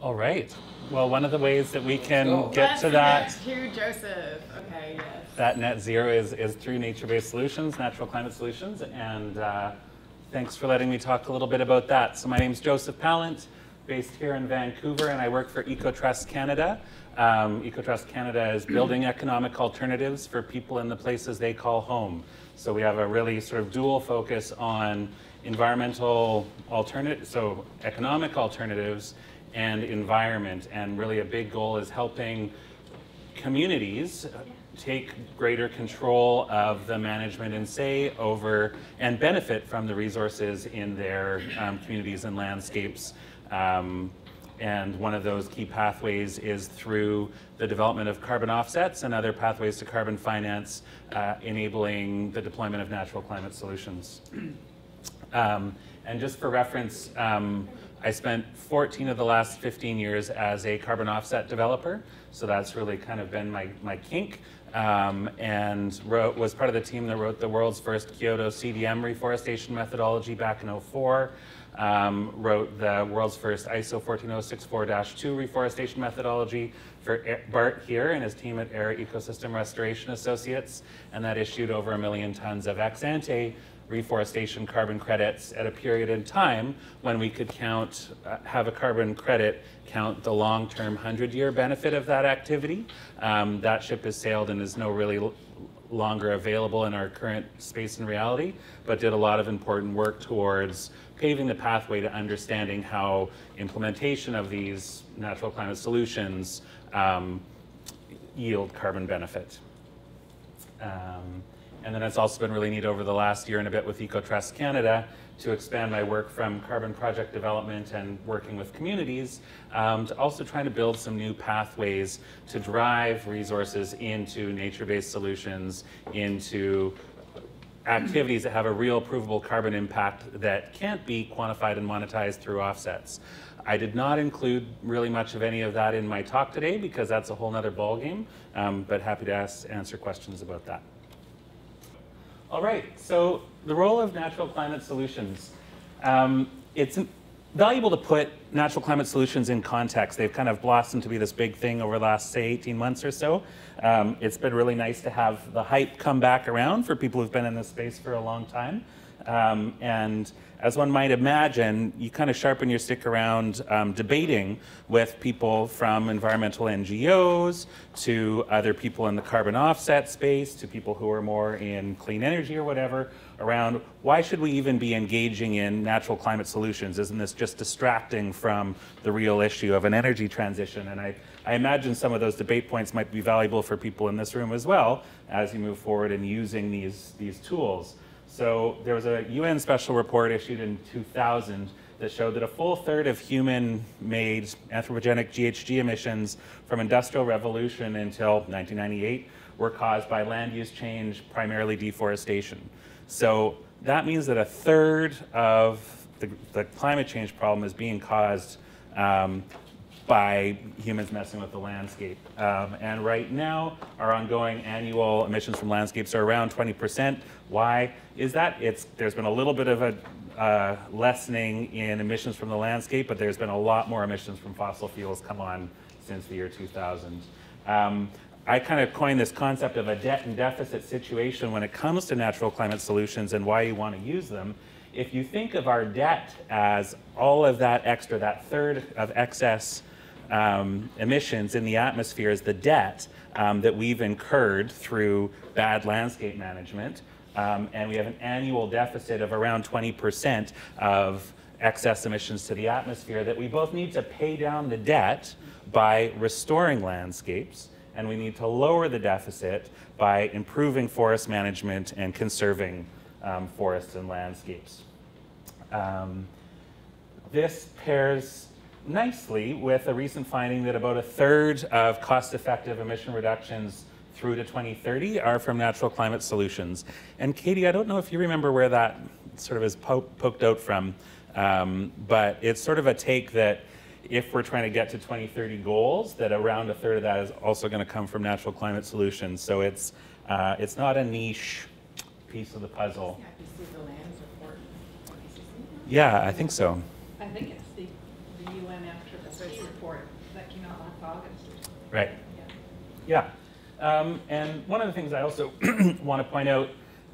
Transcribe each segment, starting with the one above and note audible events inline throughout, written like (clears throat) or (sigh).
All right. Well, one of the ways that we can go. get Let's to that. To Joseph. Okay. Yes. That net zero is, is through nature-based solutions, natural climate solutions, and uh, thanks for letting me talk a little bit about that. So my name's Joseph Pallant, based here in Vancouver, and I work for Ecotrust Canada. Um, Ecotrust Canada is (clears throat) building economic alternatives for people in the places they call home. So we have a really sort of dual focus on environmental alternatives, so economic alternatives and environment, and really a big goal is helping communities take greater control of the management and say over and benefit from the resources in their um, communities and landscapes. Um, and one of those key pathways is through the development of carbon offsets and other pathways to carbon finance, uh, enabling the deployment of natural climate solutions. (clears throat) Um, and just for reference, um, I spent 14 of the last 15 years as a carbon offset developer. So that's really kind of been my, my kink. Um, and wrote, was part of the team that wrote the world's first Kyoto CDM reforestation methodology back in 04. Um, wrote the world's first ISO 14064-2 reforestation methodology for Bart here and his team at Air Ecosystem Restoration Associates, and that issued over a million tons of ex ante reforestation carbon credits at a period in time when we could count, uh, have a carbon credit count the long-term 100-year benefit of that activity. Um, that ship has sailed and is no really longer available in our current space and reality, but did a lot of important work towards paving the pathway to understanding how implementation of these natural climate solutions um, yield carbon benefit. Um, and then it's also been really neat over the last year and a bit with Ecotrust Canada to expand my work from carbon project development and working with communities um, to also trying to build some new pathways to drive resources into nature-based solutions, into activities that have a real provable carbon impact that can't be quantified and monetized through offsets. I did not include really much of any of that in my talk today because that's a whole nother ballgame, um, but happy to ask, answer questions about that. All right, so the role of natural climate solutions. Um, it's valuable to put natural climate solutions in context. They've kind of blossomed to be this big thing over the last, say, 18 months or so. Um, it's been really nice to have the hype come back around for people who've been in this space for a long time. Um, and as one might imagine, you kind of sharpen your stick around um, debating with people from environmental NGOs to other people in the carbon offset space to people who are more in clean energy or whatever around why should we even be engaging in natural climate solutions? Isn't this just distracting from the real issue of an energy transition? And I, I imagine some of those debate points might be valuable for people in this room as well as you move forward in using these, these tools. So there was a UN special report issued in 2000 that showed that a full third of human-made anthropogenic GHG emissions from industrial revolution until 1998 were caused by land use change, primarily deforestation. So that means that a third of the, the climate change problem is being caused um, by humans messing with the landscape. Um, and right now, our ongoing annual emissions from landscapes are around 20%. Why is that? It's, there's been a little bit of a uh, lessening in emissions from the landscape, but there's been a lot more emissions from fossil fuels come on since the year 2000. Um, I kind of coined this concept of a debt and deficit situation when it comes to natural climate solutions and why you want to use them. If you think of our debt as all of that extra, that third of excess um, emissions in the atmosphere is the debt um, that we've incurred through bad landscape management. Um, and we have an annual deficit of around 20% of excess emissions to the atmosphere that we both need to pay down the debt by restoring landscapes and we need to lower the deficit by improving forest management and conserving um, forests and landscapes. Um, this pairs nicely with a recent finding that about a third of cost-effective emission reductions through to 2030 are from natural climate solutions. And Katie, I don't know if you remember where that sort of is po poked out from, um, but it's sort of a take that if we're trying to get to 2030 goals, that around a third of that is also going to come from natural climate solutions. So it's, uh, it's not a niche piece of the puzzle. Yeah, Yeah, I think so. I think it's the, the UN after That's what it's report. That came out last August or something. Right. Yeah. Um, and one of the things I also (clears throat) want to point out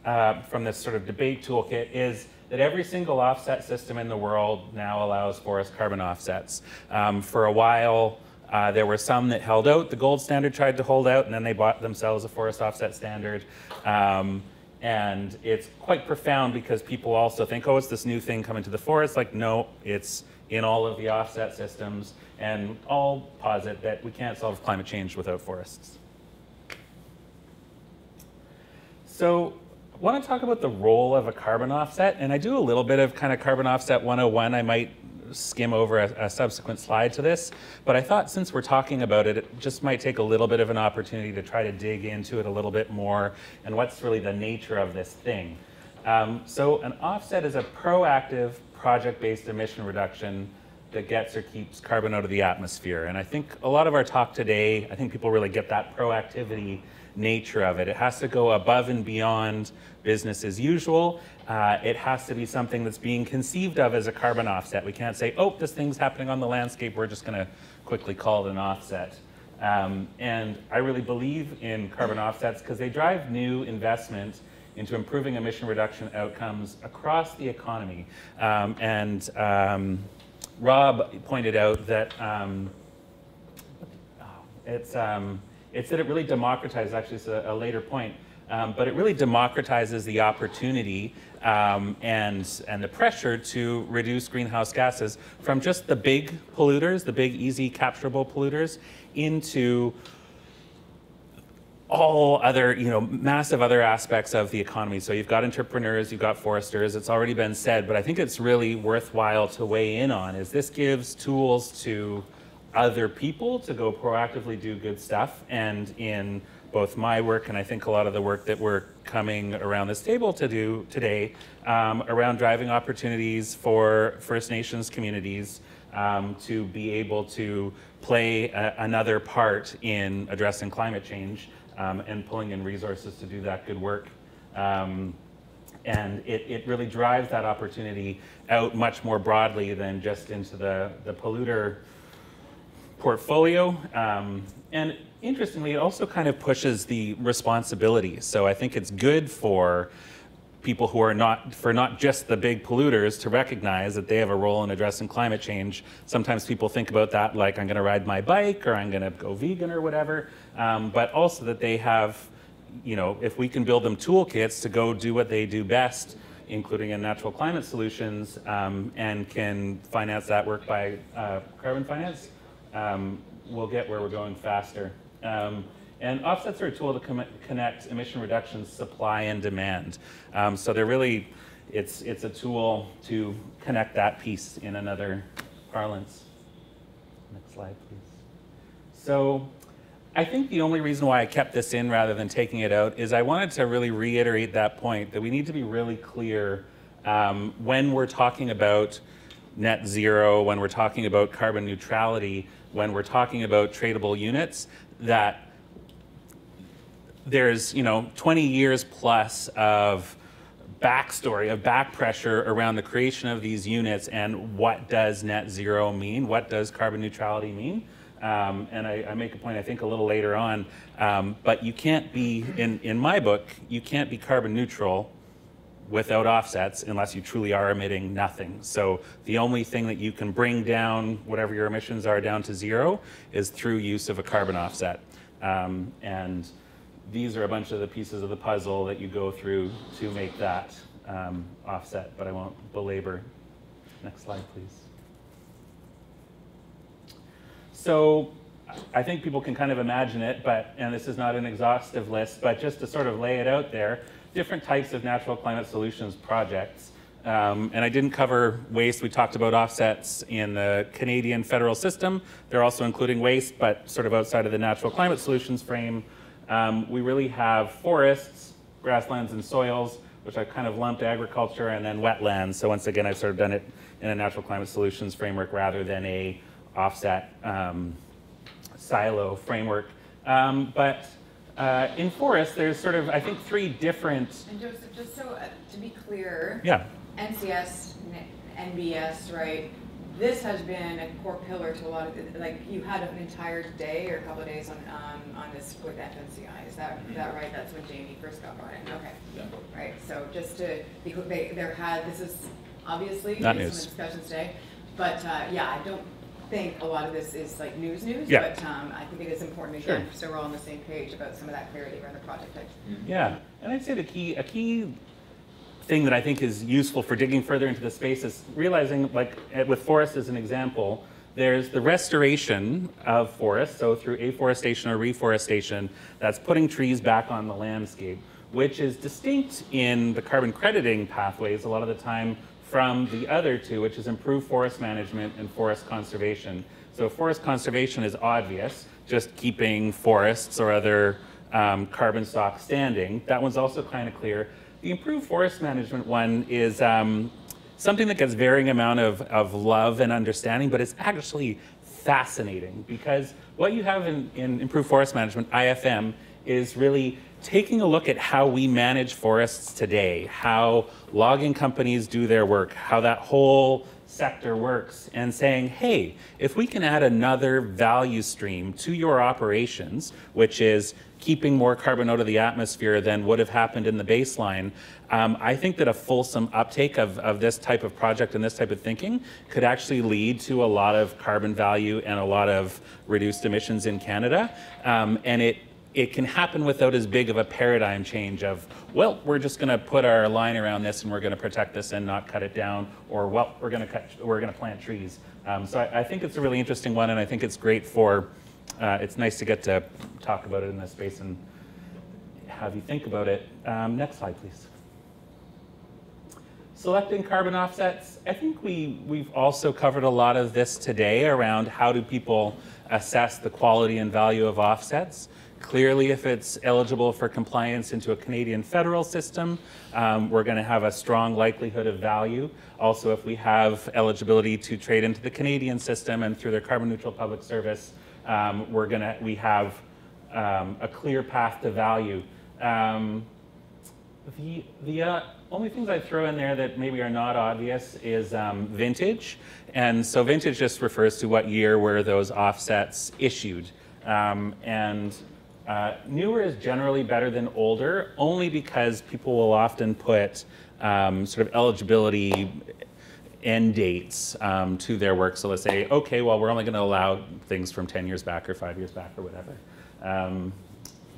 uh, from this sort of debate toolkit is that every single offset system in the world now allows forest carbon offsets. Um, for a while, uh, there were some that held out. The gold standard tried to hold out, and then they bought themselves a forest offset standard. Um, and it's quite profound because people also think, oh, it's this new thing coming to the forest. Like, no, it's in all of the offset systems, and all posit that we can't solve climate change without forests. So I want to talk about the role of a carbon offset, and I do a little bit of kind of carbon offset 101. I might skim over a, a, subsequent slide to this, but I thought since we're talking about it, it just might take a little bit of an opportunity to try to dig into it a little bit more and what's really the nature of this thing. Um, so an offset is a proactive project-based emission reduction that gets or keeps carbon out of the atmosphere. And I think a lot of our talk today, I think people really get that proactivity nature of it. It has to go above and beyond business as usual. Uh, it has to be something that's being conceived of as a carbon offset. We can't say, oh, this thing's happening on the landscape, we're just going to quickly call it an offset. Um, and I really believe in carbon offsets because they drive new investment into improving emission reduction outcomes across the economy. Um, and um, Rob pointed out that um, oh, it's, um, it's that it really democratizes, actually it's a, a later point, um, but it really democratizes the opportunity um, and, and the pressure to reduce greenhouse gases from just the big polluters, the big easy capturable polluters, into all other, you know, massive other aspects of the economy. So you've got entrepreneurs, you've got foresters, it's already been said, but I think it's really worthwhile to weigh in on is this gives tools to other people to go proactively do good stuff. And in both my work and I think a lot of the work that we're coming around this table to do today um, around driving opportunities for First Nations communities um, to be able to play a, another part in addressing climate change um, and pulling in resources to do that good work. Um, and it, it really drives that opportunity out much more broadly than just into the, the polluter portfolio. Um, and interestingly, it also kind of pushes the responsibility. So I think it's good for people who are not, for not just the big polluters to recognize that they have a role in addressing climate change. Sometimes people think about that like I'm going to ride my bike or I'm going to go vegan or whatever, um, but also that they have, you know, if we can build them toolkits to go do what they do best, including in natural climate solutions, um, and can finance that work by uh, carbon finance, um, we'll get where we're going faster. Um, and offsets are a tool to connect emission reductions supply and demand. Um, so they're really, it's, it's a tool to connect that piece in another parlance. Next slide, please. So I think the only reason why I kept this in rather than taking it out is I wanted to really reiterate that point that we need to be really clear um, when we're talking about net zero, when we're talking about carbon neutrality, when we're talking about tradable units, that there's you know 20 years plus of backstory of back pressure around the creation of these units and what does net zero mean? What does carbon neutrality mean um, and I, I, make a point i think a little later on um, but you can't be in, in my book you can't be carbon neutral without offsets unless you truly are emitting nothing so the only thing that you can bring down whatever your emissions are down to zero is through use of a carbon offset um, and these are a bunch of the pieces of the puzzle that you go through to make that um, offset, but I won't belabor. Next slide, please. So I think people can kind of imagine it, but, and this is not an exhaustive list, but just to sort of lay it out there, different types of natural climate solutions projects. Um, and I didn't cover waste. We talked about offsets in the Canadian federal system. They're also including waste, but sort of outside of the natural climate solutions frame. Um, we really have forests, grasslands, and soils, which I've kind of lumped agriculture, and then wetlands. So once again, I've sort of done it in a natural climate solutions framework rather than a offset um, silo framework. Um, but uh, in Forest, there's sort of, I think, three different. And Joseph, just so uh, to be clear. Yeah. NCS, NBS, right? this has been a core pillar to a lot of, like, you had an entire day or a couple of days on, um, on this with FNCI, is that, is that right? That's when Jamie first got brought in, okay. Yeah. Right, so just to, because they, there had, this is obviously, Not based the news. discussions today, but, uh, yeah, I don't think a lot of this is like news news, Yeah. but, um, I think it is important Sure. again, so we're all on the same page about some of that clarity around the project types. Yeah, and I'd say the key, a key thing that I think is useful for digging further into the space is realizing, like eh, with forest as an example, there's the restoration of forests, so through afforestation or reforestation, that's putting trees back on the landscape, which is distinct in the carbon crediting pathways a lot of the time from the other two, which is improved forest management and forest conservation. So forest conservation is obvious, just keeping forests or other um, carbon stock standing. That one's also kind of clear. The improved forest management one is um, something that gets varying amount of, of love and understanding, but it's actually fascinating because what you have in, in improved forest management, IFM, is really taking a look at how we manage forests today, how logging companies do their work, how that whole sector works, and saying, hey, if we can add another value stream to your operations, which is keeping more carbon out of the atmosphere than would have happened in the baseline, um, I think that a fulsome uptake of, of this type of project and this type of thinking could actually lead to a lot of carbon value and a lot of reduced emissions in Canada. Um, and it it can happen without as big of a paradigm change of, well, we're just going to put our line around this and we're going to protect this and not cut it down, or well, we're going to cut, we're going to plant trees. Um, so I, I think it's a really interesting one, and I think it's great for. Uh, it's nice to get to talk about it in this space and have you think about it. Um, next slide, please. Selecting carbon offsets. I think we, we've also covered a lot of this today around how do people assess the quality and value of offsets. Clearly, if it's eligible for compliance into a Canadian federal system, um, we're going to have a strong likelihood of value. Also, if we have eligibility to trade into the Canadian system and through their carbon neutral public service, um, we're going to we have um, a clear path to value. Um, the, the uh, only things I throw in there that maybe are not obvious is um, vintage. And so vintage just refers to what year were those offsets issued. Um, and uh, newer is generally better than older, only because people will often put um, sort of eligibility end dates um, to their work. So let's say, okay, well, we're only going to allow things from 10 years back or five years back or whatever. Um,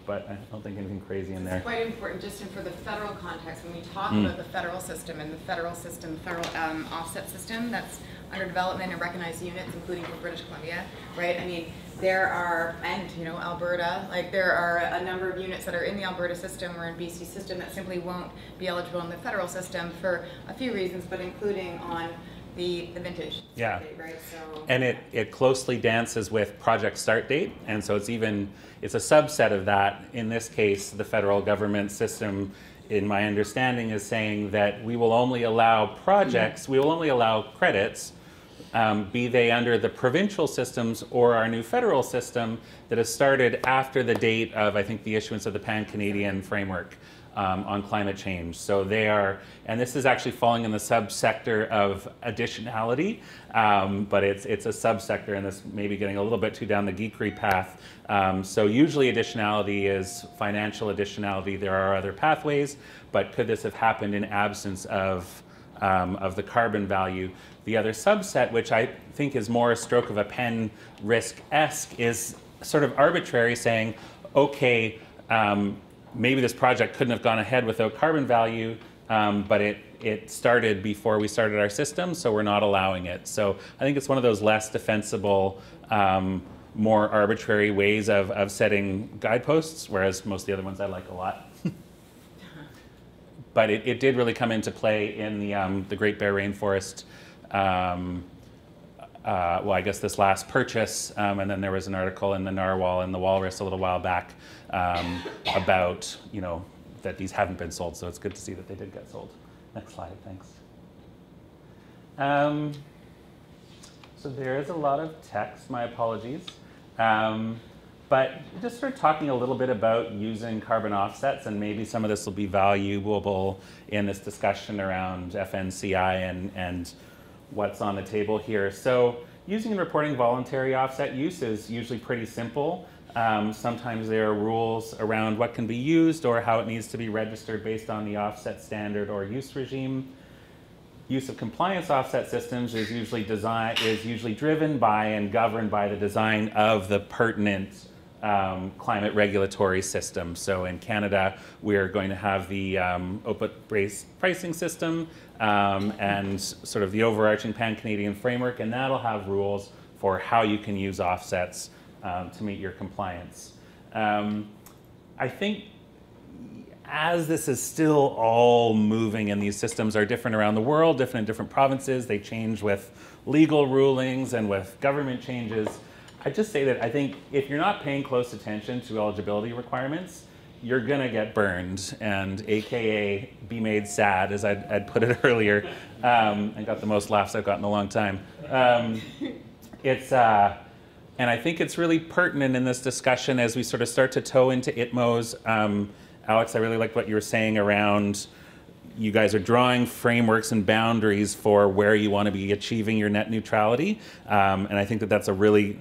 but I don't think anything crazy in there. It's quite important, just in for the federal context, when we talk Mm. about the federal system and the federal system, federal um, offset system that's under development and recognized units, including for British Columbia, right? I mean, there are, and, you know, Alberta, like, there are a number of units that are in the Alberta system or in BC system that simply won't be eligible in the federal system for a few reasons, but including on the, the vintage. Yeah. date, Right, so. And it, it closely dances with project start date, and so it's even, it's a subset of that. In this case, the federal government system, in my understanding, is saying that we will only allow projects, we will only allow credits, um, be they under the provincial systems or our new federal system that has started after the date of, I think, the issuance of the Pan-Canadian framework um, on climate change. So they are, and this is actually falling in the subsector of additionality, um, but it's it's a subsector, and this may be getting a little bit too down the geekery path. Um, so usually additionality is financial additionality. There are other pathways, but could this have happened in absence of um, of the carbon value? The other subset, which I think is more a stroke of a pen risk esque, is sort of arbitrary, saying, okay. Um, maybe this project couldn't have gone ahead without carbon value, um, but it, it started before we started our system, so we're not allowing it. So I think it's one of those less defensible, um, more arbitrary ways of, of setting guideposts, whereas most of the other ones I like a lot. But it, it did really come into play in the, um, the Great Bear Rainforest. Um, uh, well, I guess this last purchase, um, and then there was an article in the Narwhal and the Walrus a little while back um, about, you know, that these haven't been sold. So it's good to see that they did get sold. Next slide, thanks. Um, so there is a lot of text. My apologies. Um, but just sort of talking a little bit about using carbon offsets, and maybe some of this will be valuable in this discussion around FNCI and, and what's on the table here. So using and reporting voluntary offset use is usually pretty simple. Um, sometimes there are rules around what can be used or how it needs to be registered based on the offset standard or use regime. Use of compliance offset systems is usually design is usually driven by and governed by the design of the pertinent um, climate regulatory system. So in Canada, we're going to have the um, output-based pricing system um, and sort of the overarching pan-Canadian framework, and that'll have rules for how you can use offsets um, to meet your compliance. Um, I think as this is still all moving and these systems are different around the world, different in different provinces, they change with legal rulings and with government changes. I just say that I think if you're not paying close attention to eligibility requirements, you're gonna get burned and AKA be made sad, as I'd, I'd put it (laughs) earlier, um, and got the most laughs I've gotten in a long time. Um, it's, uh, and I think it's really pertinent in this discussion as we sort of start to toe into ITMOs. Um, Alex, I really liked what you were saying around you guys are drawing frameworks and boundaries for where you want to be achieving your net neutrality. Um, and I think that that's a really,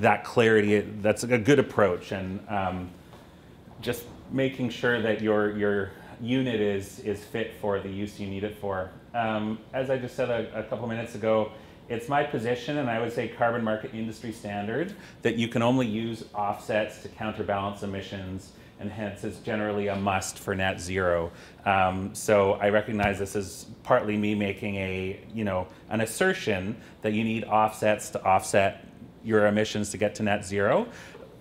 that clarity, that's a good approach. And um, just making sure that your, your unit is, is fit for the use you need it for. Um, as I just said a, a couple minutes ago, it's my position, and I would say carbon market industry standard, that you can only use offsets to counterbalance emissions and hence it's generally a must for net zero. Um, so I recognize this is partly me making a, you know, an assertion that you need offsets to offset your emissions to get to net zero.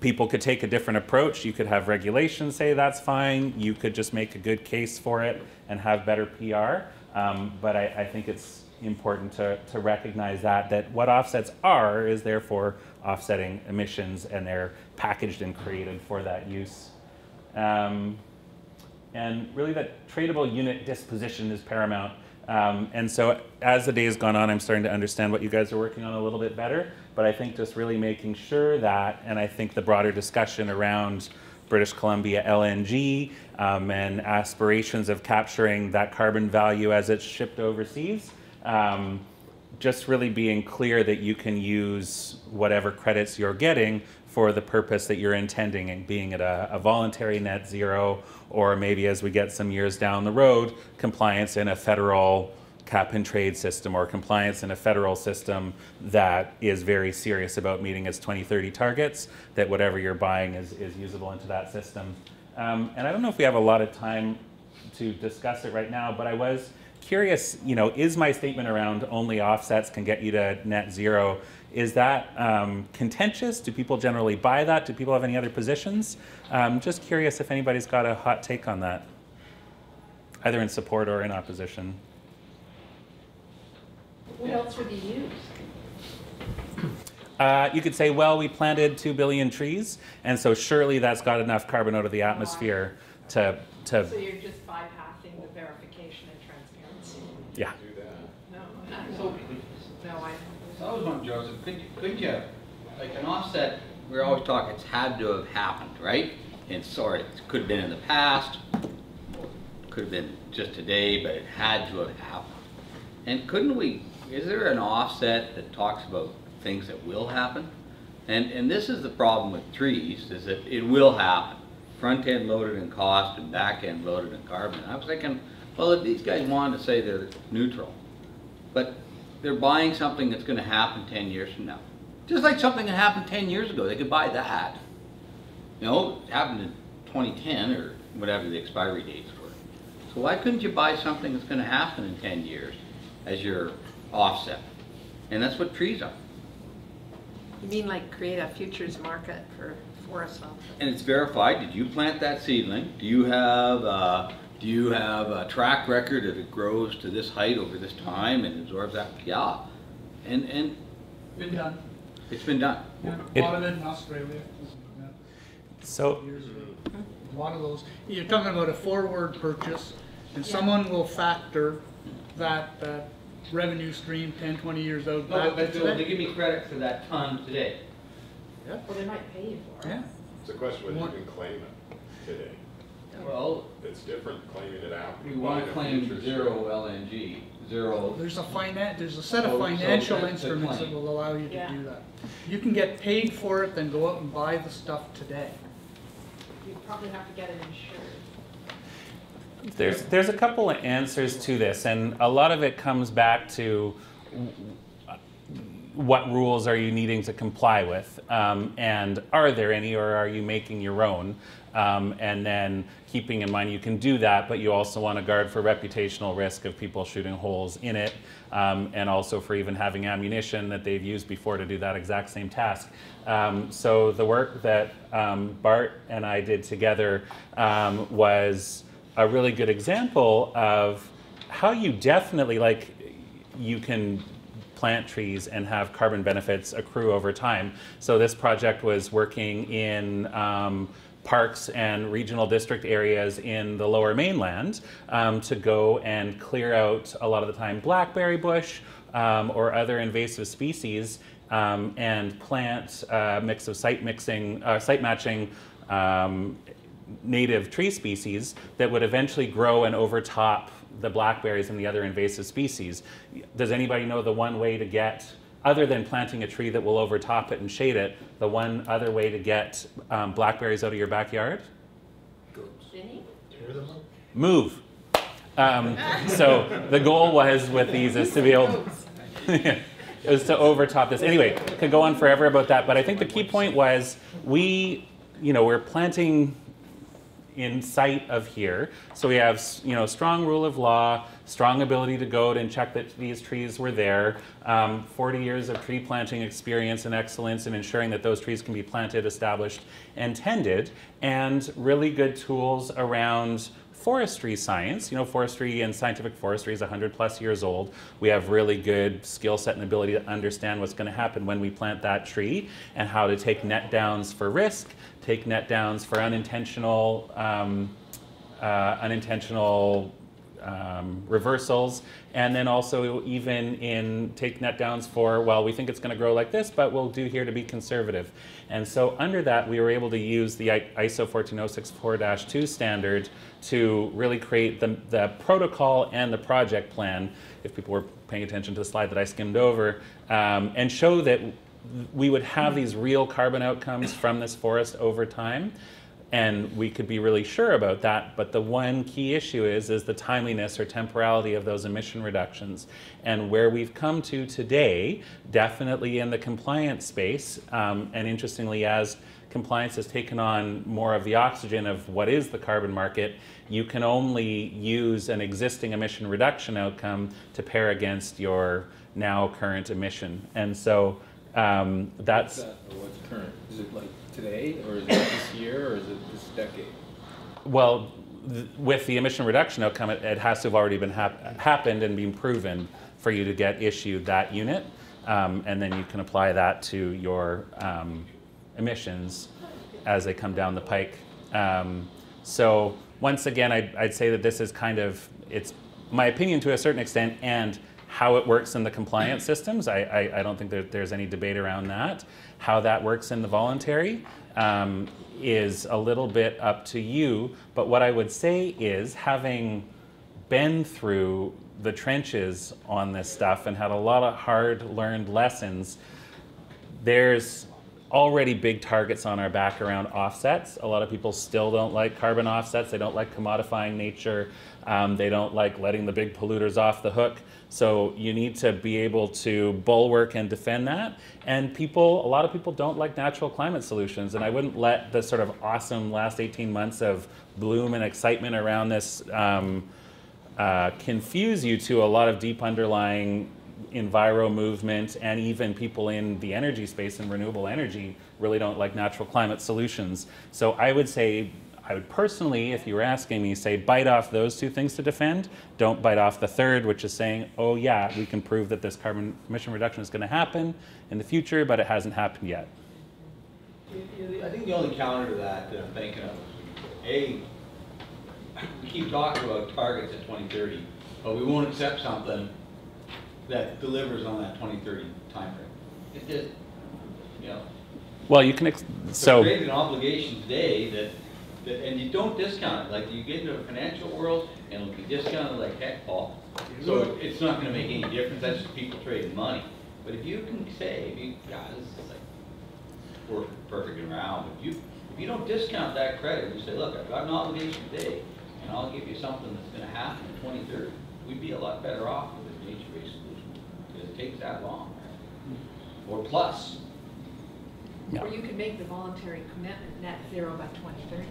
People could take a different approach. You could have regulations say that's fine. You could just make a good case for it and have better PR. Um, but I, I think it's important to, to recognize that, that what offsets are is therefore offsetting emissions and they're packaged and created for that use. Um, and really that tradable unit disposition is paramount. Um, and so as the day has gone on, I'm starting to understand what you guys are working on a little bit better. But I think just really making sure that, and I think the broader discussion around British Columbia LNG um, and aspirations of capturing that carbon value as it's shipped overseas, um, just really being clear that you can use whatever credits you're getting for the purpose that you're intending, and being it a, a, voluntary net zero, or maybe as we get some years down the road, compliance in a federal cap and trade system or compliance in a federal system that is very serious about meeting its 2030 targets, that whatever you're buying is, is usable into that system. Um, and I don't know if we have a lot of time to discuss it right now, but I was curious, you know, is my statement around only offsets can get you to net zero is that um, contentious? Do people generally buy that? Do people have any other positions? Um, just curious if anybody's got a hot take on that, either in support or in opposition. What else would you use? Uh, you could say, well, we planted two billion trees, and so surely that's got enough carbon out of the atmosphere to, to So you're just bypassing the verification and transparency? yeah. No, no, I. I was wondering, Joseph, could you, could you, like an offset, we're always talking, it's had to have happened, right? And sorry, it could have been in the past, could have been just today, but it had to have happened. And couldn't we, is there an offset that talks about things that will happen? And, and this is the problem with trees, is that it will happen. Front end loaded in cost and back end loaded in carbon. I was thinking, well, if these guys wanted to say they're neutral, but they're buying something that's gonna happen ten years from now. Just like something that happened ten years ago, they could buy that. You know, it happened in twenty ten or whatever the expiry dates were. So why couldn't you buy something that's gonna happen in ten years as your offset? And that's what trees are. You mean like create a futures market for forest offset? And it's verified, did you plant that seedling? Do you have, uh, do you have a track record that it grows to this height over this time and absorbs that? Yeah. And, and Been done. it's been done. Yeah, It- a lot of it in Australia. yeah, So years ago. A lot of those. You're talking about a forward purchase, and Yeah. someone will factor that, that revenue stream 10, 20 years out No, but to they give me credit for that ton today. Yeah. Well, they might pay you for it. Yeah, It's a question whether What- you can claim it today. Well, It's different claiming it out. we want to claim Future zero LNG, zero, There's a finan, there's a set of So- so financial that's the instruments that claim. will allow you to Yeah. do that. You can get paid for it, then go out and buy the stuff today. You probably have to get it insured. There's, there's a couple of answers to this, and a lot of it comes back to what rules are you needing to comply with, um, and are there any, or are you making your own? Um, and then keeping in mind you can do that, but you also want to guard for reputational risk of people shooting holes in it, um, and also for even having ammunition that they've used before to do that exact same task. Um, so the work that um, Bart and I did together um, was a really good example of how you definitely like you can plant trees and have carbon benefits accrue over time. So this project was working in um, parks and regional district areas in the lower mainland um, to go and clear out a lot of the time blackberry bush um, or other invasive species um, and plant a mix of site mixing, uh, site matching um, native tree species that would eventually grow and overtop the blackberries and the other invasive species. Does anybody know the one way to get, other than planting a tree that will overtop it and shade it, the one other way to get um, blackberries out of your backyard? Move. Um, so the goal was with these is to be able. (laughs) was to overtop this. Anyway, could go on forever about that, but I think the key point was we, you know, we're planting in sight of here. So we have, you know, strong rule of law, strong ability to go and check that these trees were there, um, 40 years of tree planting experience and excellence in ensuring that those trees can be planted, established, and tended, and really good tools around forestry science. You know, forestry and scientific forestry is 100 plus years old. We have really good skill set and ability to understand what's going to happen when we plant that tree and how to take net downs for risk, take net downs for unintentional, um, uh, unintentional um, reversals, and then also even in take net downs for, well, we think it's going to grow like this, but we'll do here to be conservative. And so under that, we were able to use the ISO 14064-2 standard to really create the, the protocol and the project plan, if people were paying attention to the slide that I skimmed over, um, and show that we would have these real carbon outcomes from this forest over time and we could be really sure about that. But the one key issue is is the timeliness or temporality of those emission reductions. And where we've come to today definitely in the compliance space um, and interestingly as compliance has taken on more of the oxygen of what is the carbon market you can only use an existing emission reduction outcome to pair against your now current emission. And so um, that's What's that, what's current? Is it like today, or is it this year, or is it this decade? Well, th- with the emission reduction outcome, it, it has to have already been hap- happened and been proven for you to get issued that unit, um, and then you can apply that to your um, emissions as they come down the pike. Um, so once again, I'd, I'd say that this is kind of it's my opinion to a certain extent, and how it works in the compliance systems. I, I, I don't think that there's any debate around that. How that works in the voluntary um, is a little bit up to you. But what I would say is having been through the trenches on this stuff and had a lot of hard learned lessons, there's already big targets on our back around offsets. A lot of people still don't like carbon offsets. They don't like commodifying nature. Um, they don't like letting the big polluters off the hook. So you need to be able to bulwark and defend that. And people, a lot of people don't like natural climate solutions. And I wouldn't let the sort of awesome last 18 months of bloom and excitement around this um, uh, confuse you to a lot of deep underlying enviro movement and even people in the energy space and renewable energy really don't like natural climate solutions. So I would say, I would personally, if you were asking me, say bite off those two things to defend. Don't bite off the third, which is saying, oh yeah, we can prove that this carbon emission reduction is going to happen in the future, but it hasn't happened yet. I think the only counter to that that I'm thinking of, is, A, we keep talking about targets at twenty thirty, but we won't accept something that delivers on that twenty thirty timeframe. It just, you know, Well, you can, ex- so so. create an obligation today that That- And you don't discount it, like you get into a financial world and it'll be discounted like heck, Paul. So it's not gonna make any difference, that's just people trading money. But if you can say, if you, guys, it's like, we're perfect around, if you, if you don't discount that credit, you say, look, I've got an obligation today, and I'll give you something that's gonna happen in twenty thirty, we'd be a lot better off with a nature-based solution, because it takes that long. Or plus, Yeah. Or you could make the voluntary commitment net zero by twenty thirty.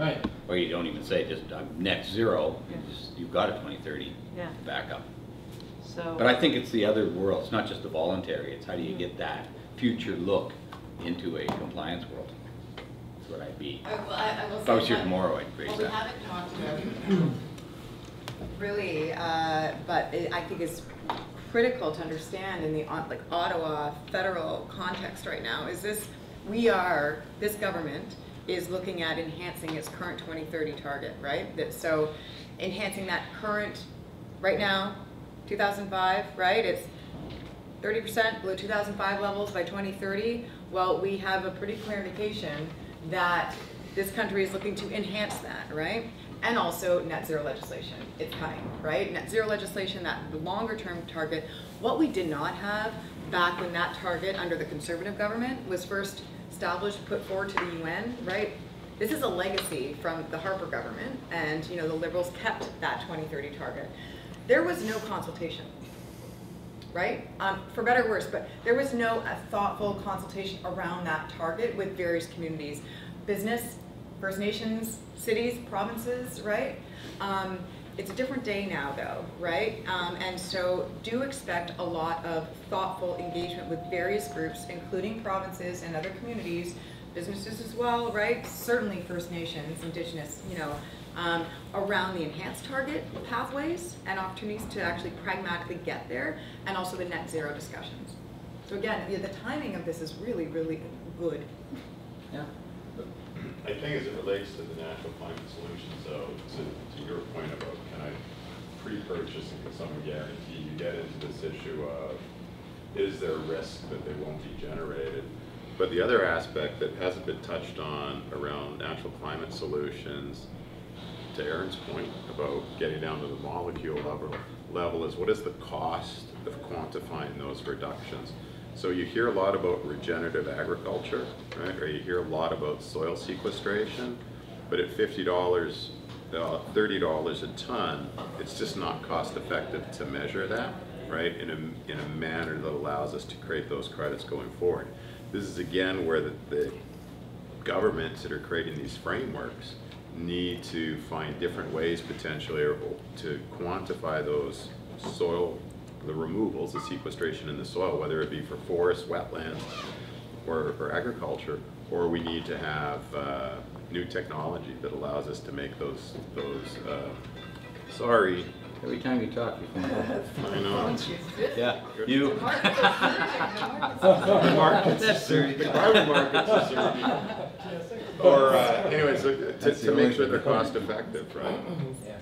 Right. or you don't even say just uh, net zero, you just, you've got a twenty thirty Yeah, backup. so. But I think it's the other world, it's not just the voluntary, it's how do you get that future look into a compliance world? That's what I'd be. Uh, well, I, I will say. If I was here that- tomorrow, I'd raise Well, we that. haven't talked about (coughs) really, uh, but it, I think it's critical to understand in the, uh, like Ottawa federal context right now, is this, we are, this government is looking at enhancing its current twenty thirty target, right? That, so enhancing that current, right now, two thousand five, right? It's thirty percent below two thousand five levels by twenty thirty, well, we have a pretty clear indication that this country is looking to enhance that, right? And also net zero legislation, it's coming, right? Net zero legislation, that longer term target. What we did not have back when that target under the conservative government was first established, put forward to the UN, right? This is a legacy from the Harper government and, you know, the liberals kept that twenty thirty target. There was no consultation right? Um, for better or worse, but there was no uh, thoughtful consultation around that target with various communities, business, First Nations, cities, provinces, right? Um, it's a different day now, though, right? Um, and so do expect a lot of thoughtful engagement with various groups, including provinces and other communities, businesses as well, right? Certainly First Nations, Indigenous, you know, um, around the enhanced target pathways and opportunities to actually pragmatically get there, and also the net zero discussions. So again, the, the timing of this is really, really good. Yeah. I think as it relates to the natural climate solutions, though, to, to your point about can I pre-purchase and someone guarantee, you get into this issue of, is there risk that they won't be generated? But the other aspect that hasn't been touched on around natural climate solutions, to Aaron's point about getting down to the molecule level, level is what is the cost of quantifying those reductions? So you hear a lot about regenerative agriculture, right? Or you hear a lot about soil sequestration, but at fifty dollars, uh, thirty dollars a ton, it's just not cost effective to measure that, right? In a, in a manner that allows us to create those credits going forward. This is again where the, the governments that are creating these frameworks need to find different ways potentially to quantify those soil, the removals, the sequestration in the soil, whether it be for forests, wetlands, or, or agriculture, or we need to have uh, new technology that allows us to make those, those, uh, sorry, Every time you talk, you come up. (laughs) I know. Yeah, you. Markets are serving, the carbon markets are serving. Or, uh, anyways, uh, to, That's the to make sure they're cost effective, right? Yeah.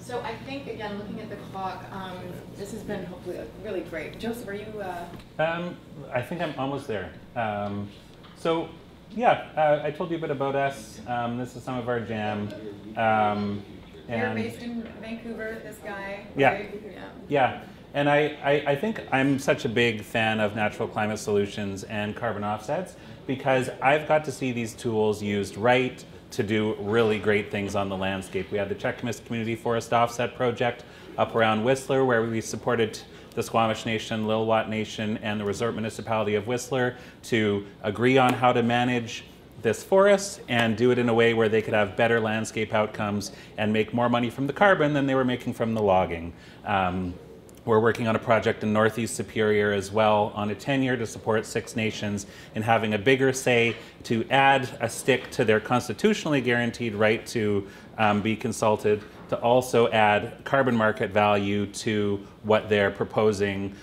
So I think, again, looking at the clock, um, this has been hopefully really great. Joseph, are you, uh, Um, I think I'm almost there. Um, so, yeah, uh, I told you a bit about us. Um, this is some of our jam. Um, you're based in Vancouver, this guy, Yeah. right? Yeah. yeah, and I, I, I think I'm such a big fan of natural climate solutions and carbon offsets because I've got to see these tools used right to do really great things on the landscape. We have the Cheakamus Community Forest Offset Project up around Whistler where we supported the Squamish Nation, Lilwat Nation, and the Resort Municipality of Whistler to agree on how to manage this forest and do it in a way where they could have better landscape outcomes and make more money from the carbon than they were making from the logging. Um, we're working on a project in Northeast Superior as well on a tenure to support Six Nations in having a bigger say to add a stick to their constitutionally guaranteed right to um, be consulted, to also add carbon market value to what they're proposing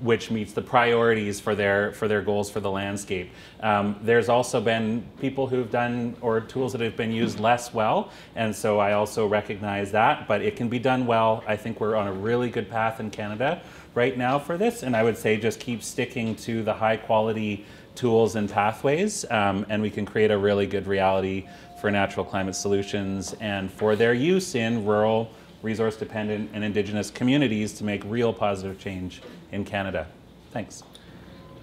which meets the priorities for their for their goals for the landscape. Um, there's also been people who've done or tools that have been used less well, and so I also recognize that. But it can be done well. I think we're on a really good path in Canada right now for this, and I would say just keep sticking to the high quality tools and pathways, um, and we can create a really good reality for natural climate solutions and for their use in rural resource dependent and indigenous communities to make real positive change in Canada. Thanks.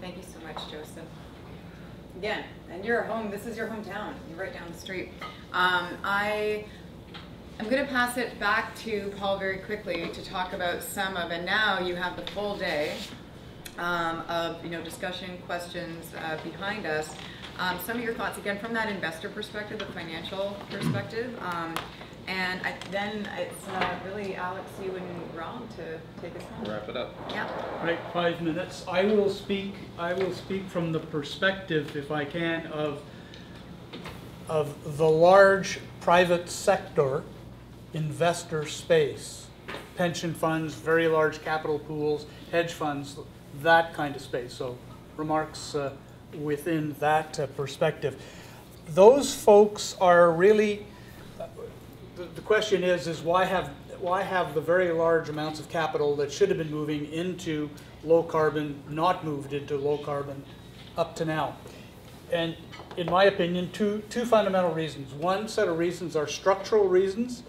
Thank you so much, Joseph. Again, and you're home, this is your hometown, you're right down the street. Um, I, I'm gonna pass it back to Paul very quickly to talk about some of, and now you have the full day um, of, you know, discussion, questions uh, behind us. Um, some of your thoughts, again, from that investor perspective, the financial perspective. Um, and I, then it's uh, really Alex, you and Ron to take us home. Wrap it up. Yeah. Right, five minutes. I will speak, I will speak from the perspective, if I can, of, of the large private sector investor space. Pension funds, very large capital pools, hedge funds, that kind of space. So remarks uh, within that uh, perspective. Those folks are really, the, the question is, is why have, why have the very large amounts of capital that should have been moving into low carbon not moved into low carbon up to now? And in my opinion, two, two fundamental reasons. One set of reasons are structural reasons,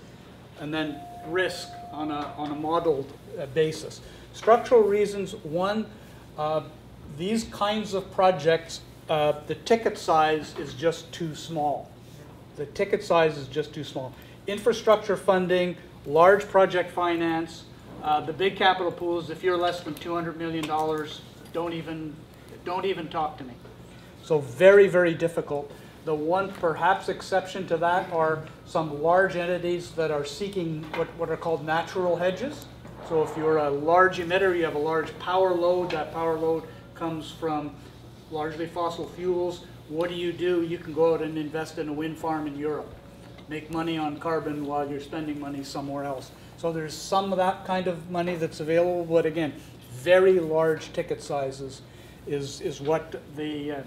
and then risk on a, on a modeled uh, basis. Structural reasons, one, uh, these kinds of projects, uh, the ticket size is just too small. The ticket size is just too small. Infrastructure funding, large project finance, uh, the big capital pools, if you're less than $200 million, don't even, don't even talk to me. So very, very difficult. The one perhaps exception to that are some large entities that are seeking what, what are called natural hedges. So if you're a large emitter, you have a large power load, that power load comes from largely fossil fuels. What do you do? You can go out and invest in a wind farm in Europe. Make money on carbon while you're spending money somewhere else. So there's some of that kind of money that's available, but again, very large ticket sizes is, is what the uh,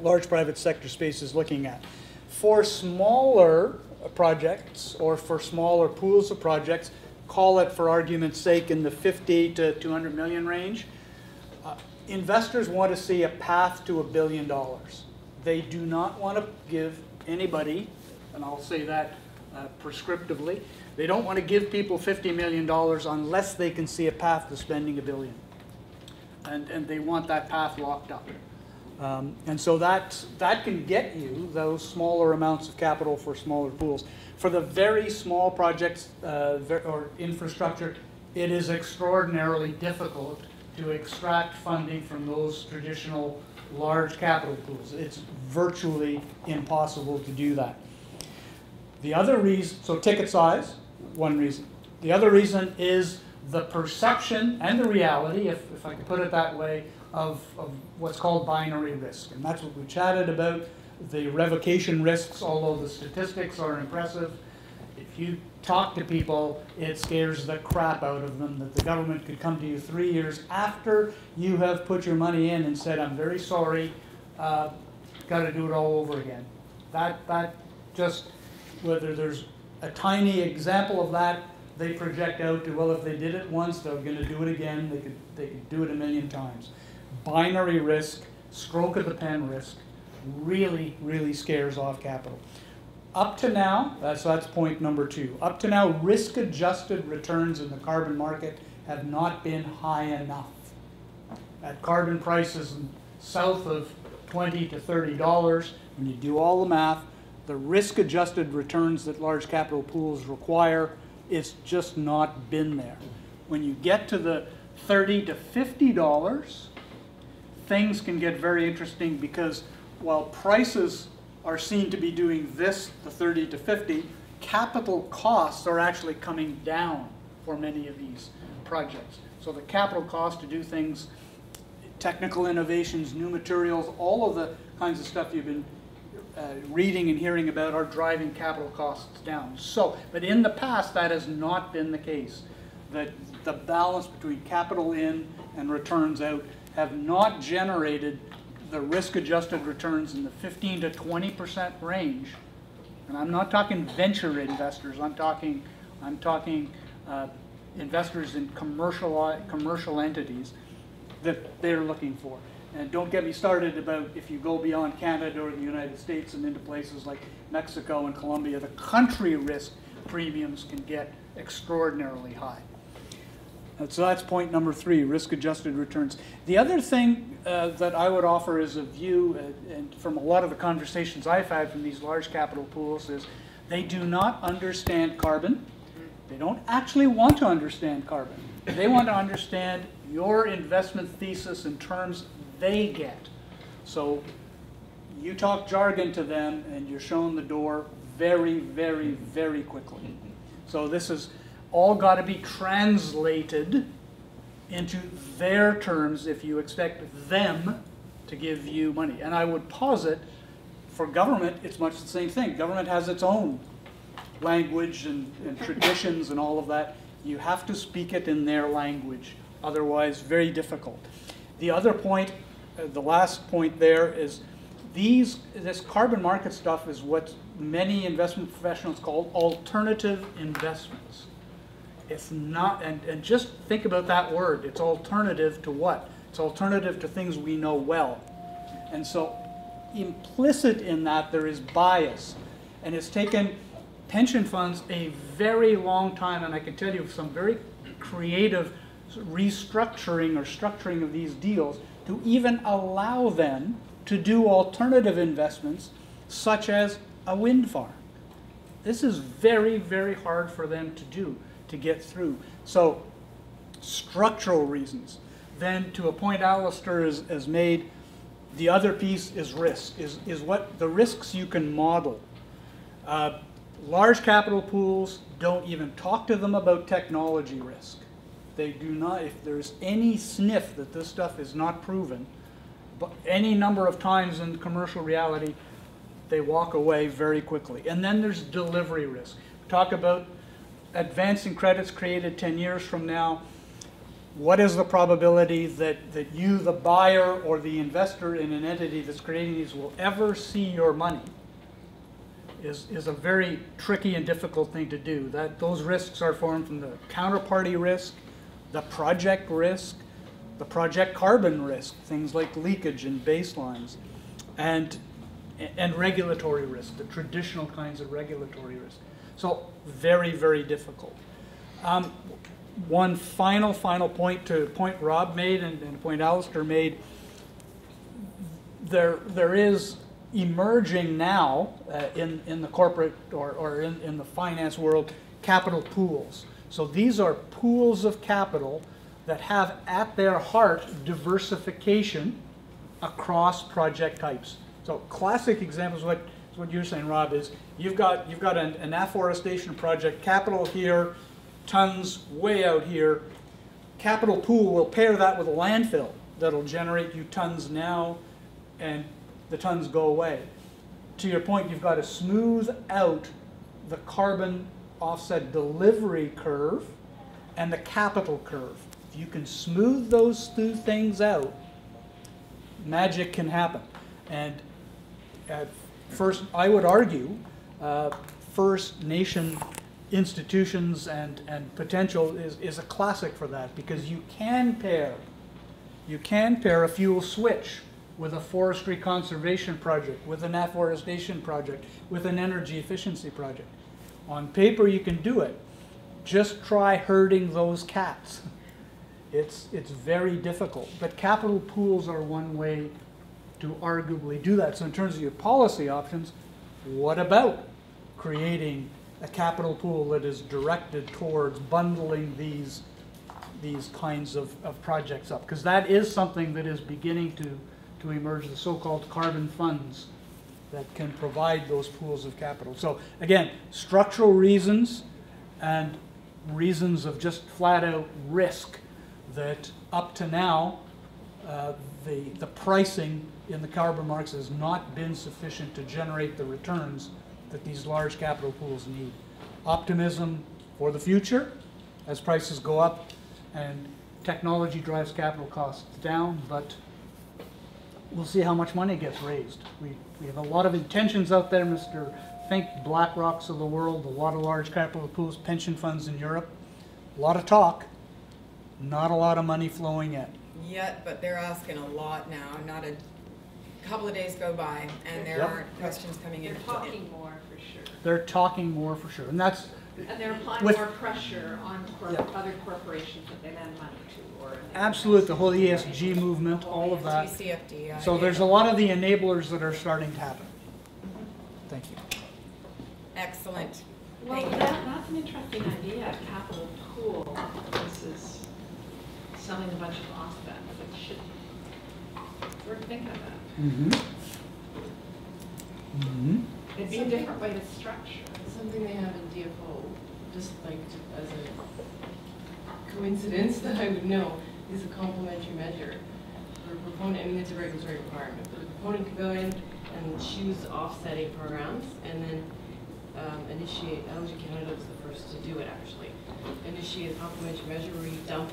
large private sector space is looking at. For smaller projects or for smaller pools of projects, call it for argument's sake in the 50 to 200 million range, investors want to see a path to a billion dollars. They do not want to give anybody, and I'll say that uh, prescriptively, they don't want to give people $50 million unless they can see a path to spending a billion. And, and they want that path locked up. Um, and so that, that can get you those smaller amounts of capital for smaller pools. For the very small projects uh, or infrastructure, it is extraordinarily difficult to extract funding from those traditional large capital pools. It's virtually impossible to do that. The other reason, so ticket size, one reason. The other reason is the perception and the reality, if, if I can put it that way, of, of what's called binary risk. And that's what we chatted about, the revocation risks, although the statistics are impressive. If you talk to people, it scares the crap out of them that the government could come to you three years after you have put your money in and said, I'm very sorry, uh, got to do it all over again. That, that just, whether there's a tiny example of that, they project out to, well, if they did it once, they're going to do it again. They could, they could do it a million times. Binary risk, stroke of the pen risk, really, really scares off capital. Up to now, that's, that's point number two. Up to now, risk adjusted returns in the carbon market have not been high enough. At carbon prices south of 20 to $30, when you do all the math, the risk adjusted returns that large capital pools require, it's just not been there. When you get to the 30 to $50, things can get very interesting because while prices are seen to be doing this, the 30 to 50, capital costs are actually coming down for many of these projects. So the capital cost to do things, technical innovations, new materials, all of the kinds of stuff you've been uh, reading and hearing about are driving capital costs down. So, but in the past, that has not been the case. That the balance between capital in and returns out have not generated the risk-adjusted returns in the 15 to 20% range. And I'm not talking venture investors, I'm talking, I'm talking uh, investors in commercial, commercial entities that they're looking for. And don't get me started about if you go beyond Canada or the United States and into places like Mexico and Colombia, the country risk premiums can get extraordinarily high. So that's point number three, risk-adjusted returns. The other thing uh, that I would offer as a view, uh, and from a lot of the conversations I've had from these large capital pools, is they do not understand carbon. They don't actually want to understand carbon. They want to understand your investment thesis in terms they get. So you talk jargon to them and you're shown the door very, very, very quickly. So this is all got to be translated into their terms if you expect them to give you money. And I would posit for government, it's much the same thing. Government has its own language and, and (laughs) traditions and all of that. You have to speak it in their language, otherwise, very difficult. The other point, uh, the last point there is these, this carbon market stuff is what many investment professionals call alternative investments. It's not, and, and just think about that word. It's alternative to what? It's alternative to things we know well. And so implicit in that there is bias. And it's taken pension funds a very long time, and I can tell you some very creative restructuring or structuring of these deals to even allow them to do alternative investments such as a wind farm. This is very, very hard for them to do, to get through. So, structural reasons. Then, to a point Alistair has, has made, the other piece is risk, is, is what the risks you can model. Uh, large capital pools don't even talk to them about technology risk. They do not, if there's any sniff that this stuff is not proven, but any number of times in commercial reality, they walk away very quickly. And then there's delivery risk. Talk about advancing credits created 10 years from now. What is the probability that, that you, the buyer or the investor in an entity that's creating these, will ever see your money? Is, is a very tricky and difficult thing to do. That, those risks are formed from the counterparty risk, the project risk, the project carbon risk, things like leakage and baselines, and, and regulatory risk, the traditional kinds of regulatory risk. So very, very difficult. Um, one final, final point to point Rob made and, and point Alistair made, there, there is emerging now uh, in, in the corporate or, or in, in the finance world capital pools. So these are pools of capital that have at their heart diversification across project types. So classic examples what what you're saying, Rob, is you've got you've got an, an afforestation project, capital here, tons way out here. Capital pool will pair that with a landfill that'll generate you tons now, and the tons go away. To your point, you've got to smooth out the carbon offset delivery curve and the capital curve. If you can smooth those two things out, magic can happen. And at first, I would argue, uh, First Nation institutions and, and potential is, is a classic for that because you can pair, you can pair a fuel switch with a forestry conservation project, with an afforestation project, with an energy efficiency project. On paper, you can do it. Just try herding those cats. It's, it's very difficult. But capital pools are one way to arguably do that. So in terms of your policy options, what about creating a capital pool that is directed towards bundling these, these kinds of, of projects up? Because that is something that is beginning to, to emerge, the so-called carbon funds that can provide those pools of capital. So again, structural reasons and reasons of just flat out risk that up to now, uh, the, the pricing in the carbon markets has not been sufficient to generate the returns that these large capital pools need. Optimism for the future as prices go up, And technology drives capital costs down, but we'll see how much money gets raised. We, we have a lot of intentions out there, Mr. Think BlackRocks of the world, a lot of large capital pools, pension funds in Europe. A lot of talk, not a lot of money flowing in. Yet, but they're asking a lot now, not a couple of days go by, and there Yep. aren't questions coming in. They're talking more for sure. They're talking more for sure, and that's, And they're applying With- more pressure on cor- Yeah. other corporations that they lend money to or. absolute, the whole ESG movement, all of that. TCFD. uh, So there's a lot of the enablers that are starting to happen. Thank you. Excellent. Well, Thank you. that, that's an interesting idea, a capital pool versus selling a bunch of offsets. It should, we're thinking of that. Mm-hmm. Mm-hmm. It'd be a different way to structure. Something they have in DFO, just like as a coincidence that I would know, is a complementary measure. For a proponent, I mean, it's a regulatory requirement, but a proponent could go in and choose offsetting programs and then um, initiate, LNG Canada was the first to do it actually, initiate a complementary measure where you dump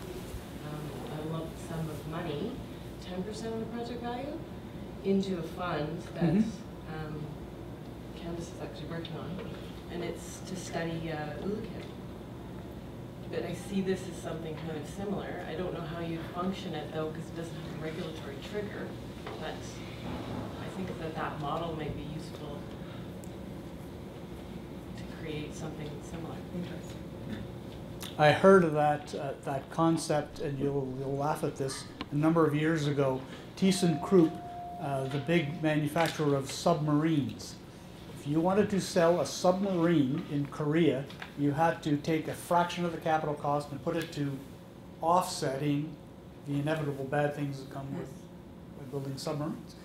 um, a lump sum of money, ten percent of the project value, into a fund that Mhm. um, Candace is actually working on, and it's to study uh, Ulukid. But I see this as something kind of similar. I don't know how you function it though, because it doesn't have a regulatory trigger, but I think that that model may be useful to create something similar. I heard of that, uh, that concept, and you'll, you'll laugh at this, a number of years ago, ThyssenKrupp, uh, the big manufacturer of submarines. If you wanted to sell a submarine in Korea, you had to take a fraction of the capital cost and put it to offsetting the inevitable bad things that come with, with building submarines.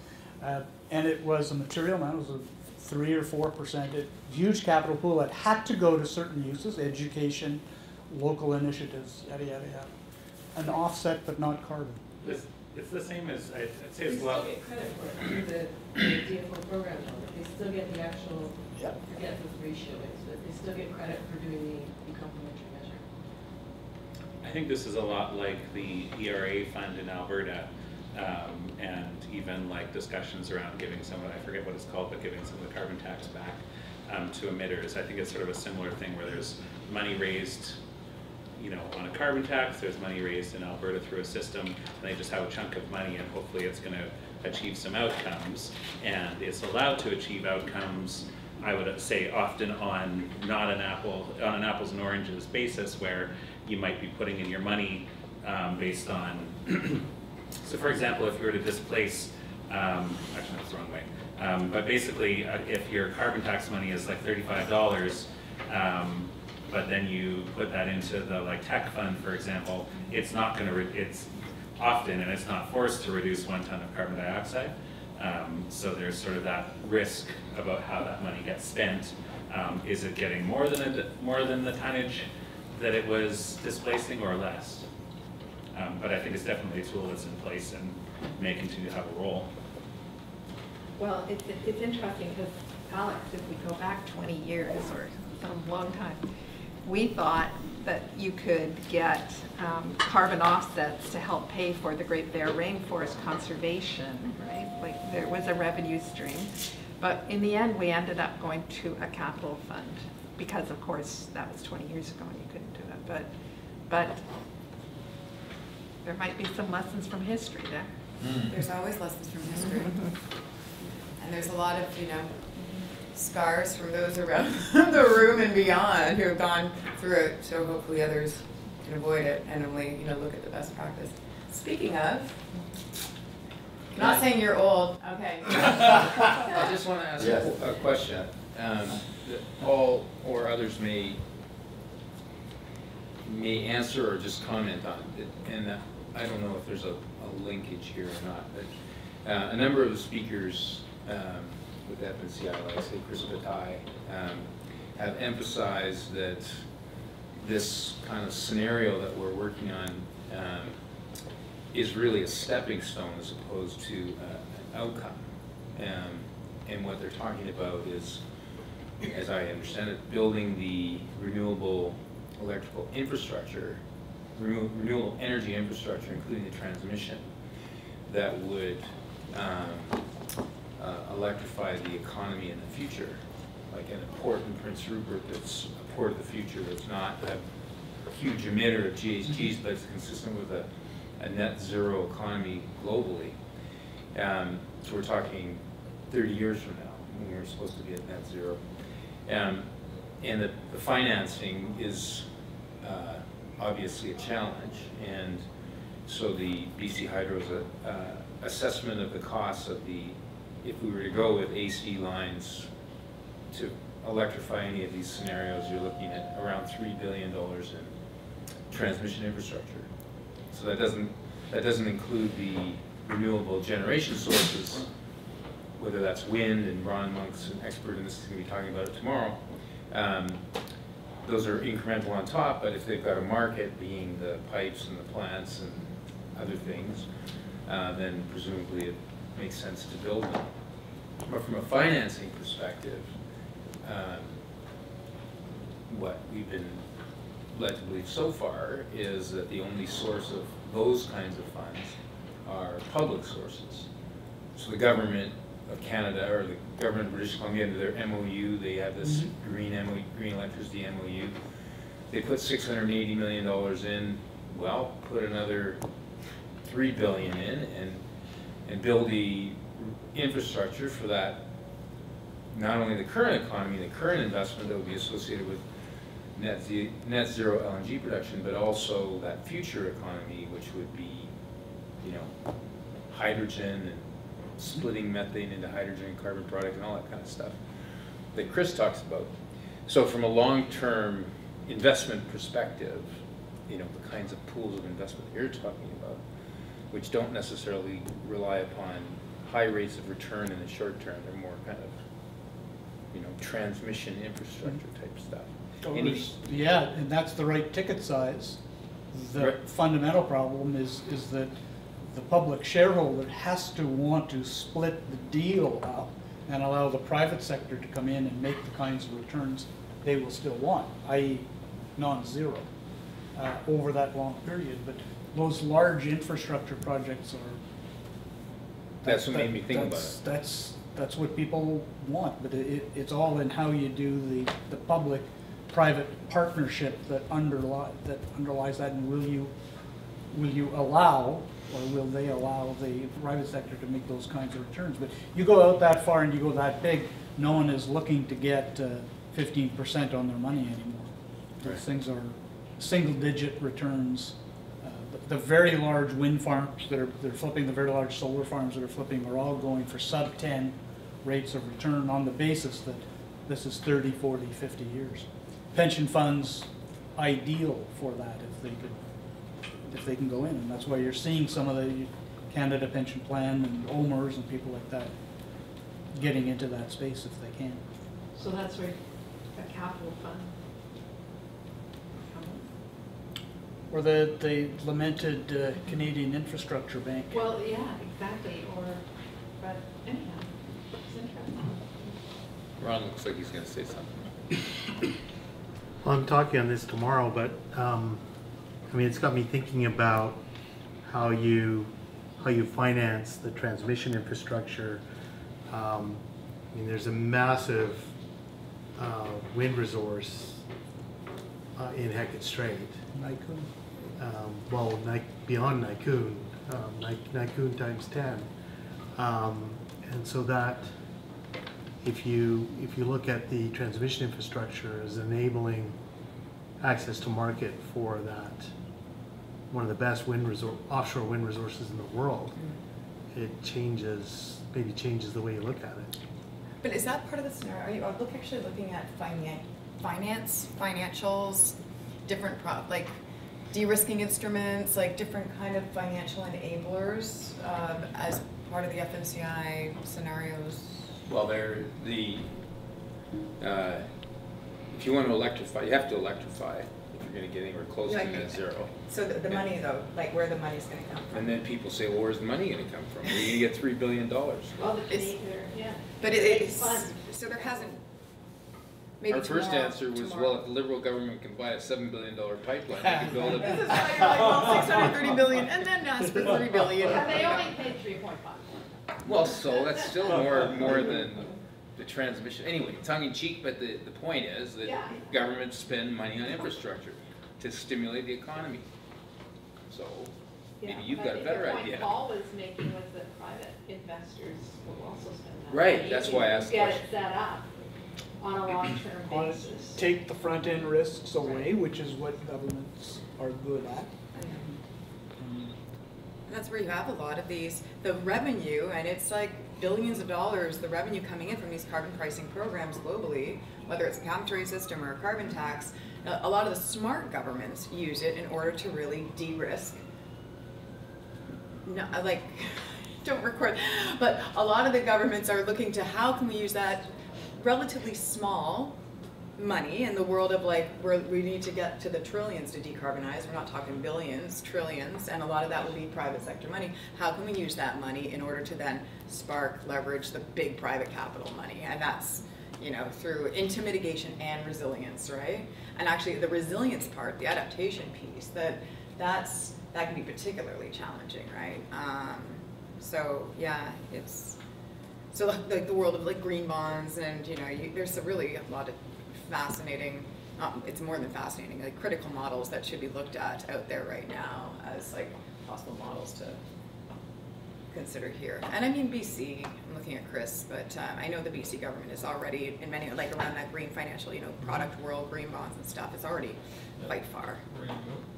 Uh, and it was a material amount, it was a three or four percent, huge capital pool that had to go to certain uses, education, local initiatives, yada, yada, yada. An offset, but not carbon. It's, it's the same as, I'd I'd say They it's still well, get credit for it through the the DFO program, though. They still get the actual, Yeah. I forget what the ratio is, but they still get credit for doing the the complementary measure. I think this is a lot like the ERA fund in Alberta, um, and even like discussions around giving some, of I forget what it's called, but giving some of the carbon tax back um, to emitters. I think it's sort of a similar thing where there's money raised, you know, on a carbon tax, there's money raised in Alberta through a system, and they just have a chunk of money, and hopefully it's gonna achieve some outcomes. And it's allowed to achieve outcomes, I would say often on not an apple, on an apples and oranges basis, where you might be putting in your money um, based on, (clears throat) so for example, if you were to displace, um, actually, that's the wrong way. Um, but basically, uh, if your carbon tax money is like thirty-five dollars, um, but then you put that into the like tech fund, for example, it's not gonna, re- it's often, and it's not forced to reduce one ton of carbon dioxide. Um, so there's sort of that risk about how that money gets spent. Um, is it getting more than a, more than the tonnage that it was displacing or less? Um, but I think it's definitely a tool that's in place and may continue to have a role. Well, it's, it's interesting because Alex, if we go back 20 years or some long time, we thought that you could get um, carbon offsets to help pay for the Great Bear Rainforest conservation, right? Like there was a revenue stream. But in the end, we ended up going to a capital fund because of course that was 20 years ago and you couldn't do that. But, but there might be some lessons from history there. There's always lessons from history. (laughs) And there's a lot of, you know, scars from those around (laughs) the room and beyond who have gone through it, so hopefully others can avoid it and only, you know, look at the best practice. Speaking of, not saying you're old, okay. (laughs) (laughs) I just want to ask Yes. a a question. um, Paul or others may, may answer or just comment on. it. And uh, I don't know if there's a a linkage here or not, but uh, a number of the speakers um, with FNCI, like Chris Bataille, um, have emphasized that this kind of scenario that we're working on um, is really a stepping stone as opposed to uh, an outcome. Um, And what they're talking about is, as I understand it, building the renewable electrical infrastructure renew- renewable energy infrastructure, including the transmission, that would um, uh, electrify the economy in the future, like an port in Prince Rupert that's a port of the future, that's not a huge emitter of GHGs, but it's consistent with a, a net zero economy globally. Um, So we're talking thirty years from now, when we're supposed to be at net zero. Um, And the, the financing is uh, obviously a challenge, and so the BC Hydro's uh, assessment of the costs of the, if we were to go with AC lines to electrify any of these scenarios, you're looking at around three billion dollars in transmission infrastructure. So that doesn't, that doesn't include the renewable generation sources, whether that's wind, and Ron Monk's an expert in this, he's gonna be talking about it tomorrow. Um, Those are incremental on top, but if they've got a market, being the pipes and the plants and other things, uh, then presumably it makes sense to build them. But from a financing perspective, um, what we've been led to believe so far is that the only source of those kinds of funds are public sources. So the government of Canada, or the government of British Columbia, under their MOU, they have this green MOU, green electricity MOU. They put six hundred and eighty million dollars in, well, put another 3 billion in and, and build the infrastructure for that, not only the current economy, the current investment that would be associated with net net zero LNG production, but also that future economy, which would be, you know, hydrogen and splitting methane into hydrogen, and carbon product, and all that kind of stuff that Chris talks about. So from a long-term investment perspective, you know, the kinds of pools of investment you're talking about, which don't necessarily rely upon high rates of return in the short term, they're more kind of, you know, transmission infrastructure type stuff. Any- Yeah, and that's the right ticket size. The Right. fundamental problem is, is that the public shareholder has to want to split the deal up and allow the private sector to come in and make the kinds of returns they will still want, i.e. non-zero, uh, over that long period. But those large infrastructure projects are. That's what made me think about that's- it. That's, that's what people want, but it, it- it's all in how you do the, the public-private partnership that underlie, that underlies that, and will you, will you allow, or will they allow the private sector to make those kinds of returns? But you go out that far and you go that big, no one is looking to get uh, fifteen percent on their money anymore. Those Right. things are single-digit returns. The- very large wind farms that are, that are flipping, the very large solar farms that are flipping are all going for sub-ten rates of return on the basis that this is 30, 40, 50 years. Pension funds ideal for that if they could, if they can go in. And that's why you're seeing some of the Canada Pension Plan and OMERS and people like that getting into that space if they can. So that's where a capital fund. Or the, the lamented uh, Canadian Infrastructure Bank. Well, yeah, exactly, or, but anyhow, it's interesting. Ron looks like he's gonna say something. Well, I'm talking on this tomorrow, but, um, I mean, it's got me thinking about how you, how you finance the transmission infrastructure. Um, I mean, there's a massive, uh, wind resource, uh, in Hecate Strait. NaiKun. Um, well, Ni- beyond NaiKun, um, Ni- NaiKun times ten. Um, and so that, if you, if you look at the transmission infrastructure as enabling access to market for that, one of the best wind resor, offshore wind resources in the world, it changes, maybe changes the way you look at it. But is that part of the scenario? Are you are look, actually looking at finan- finance, financials, different pro, like de-risking instruments, like different kind of financial enablers um, as part of the FNCI scenarios? Well, there, the, uh, if you want to electrify, you have to electrify if you're gonna get anywhere close to net zero. So the, the money though, like where the money's gonna come from? And then people say, well, where's the money gonna come from? Where are you gonna get three billion dollars? Well, the It's- Canadian, yeah. But it, Big it's, fund. so there hasn't, Maybe Our first tomorrow- answer was, tomorrow. well, if the liberal government can buy a seven billion dollar pipeline, they can build (laughs) This is why you're like, well, six hundred thirty billion, and then ask for three billion. And they only paid three point five. Well, so that's still more, more than the transmission. Anyway, tongue in cheek, but the, the point is Yeah. that governments spend money on infrastructure to stimulate the economy. So maybe you've got a better The idea. Paul was making was that private investors will also spend that. Right, money that's if why I you asked the Get it set up on a (clears throat) long-term basis. Take the front end risks away, which is what governments are good at. Mm-hmm. That's where you have a lot of these, the revenue, and it's like billions of dollars, the revenue coming in from these carbon pricing programs globally, whether it's a cap and trade system or a carbon tax, a a lot of the smart governments use it in order to really de-risk. No, I like, (laughs) don't record, but a lot of the governments are looking to how can we use that relatively small money in the world of like where we need to get to the trillions to decarbonize. We're not talking billions, trillions, and a lot of that will be private sector money. How can we use that money in order to then spark, leverage the big private capital money? And that's, you know, through into mitigation and resilience, right? And actually the resilience part, the adaptation piece, that that's that can be particularly challenging, right? Um, so yeah, it's so like like the world of like green bonds and you know you, there's a really a lot of fascinating um, it's more than fascinating like critical models that should be looked at out there right now as like possible models to consider here. And i mean bc i'm looking at chris but um, i know the bc government is already in many like around that green financial you know product world green bonds and stuff it's already quite far. Ready to go?